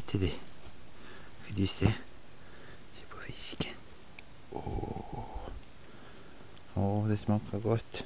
heter de? Skal du se. Se på fisken. Å, å, det smaker godt.